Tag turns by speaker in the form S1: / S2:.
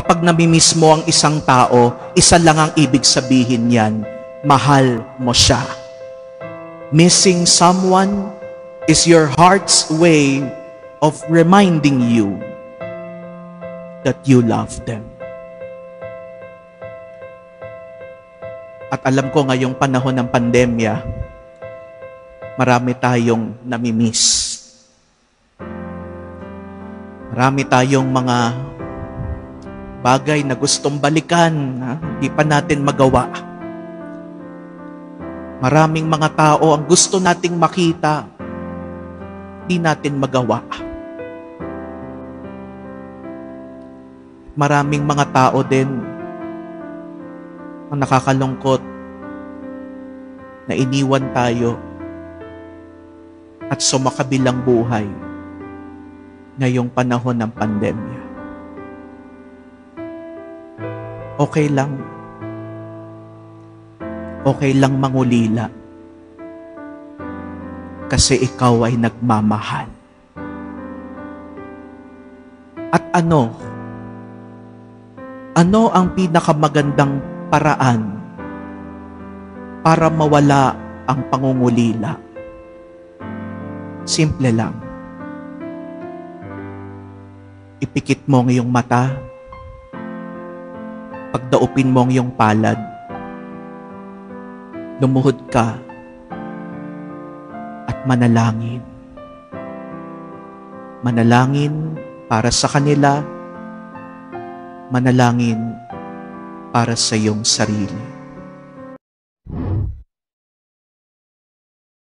S1: Kapag namimiss mo ang isang tao, isa lang ang ibig sabihin yan, mahal mo siya. Missing someone is your heart's way of reminding you that you love them. At alam ko ngayong panahon ng pandemya, marami tayong namimiss. Marami tayong mga bagay na gustong balikan, ha? hindi pa natin magawa. Maraming mga tao ang gusto nating makita, hindi natin magawa. Maraming mga tao din ang nakakalungkot na iniwan tayo at sumakabilang buhay ngayong panahon ng pandemya. Okay lang. Okay lang mangulila. Kasi ikaw ay nagmamahal. At ano? Ano ang pinakamagandang paraan para mawala ang pangungulila? Simple lang. Ipikit mo ang iyong mata. Pagdaupin mo ang iyong palad. Lumuhod ka at manalangin. Manalangin para sa kanila, manalangin para sa iyong sarili.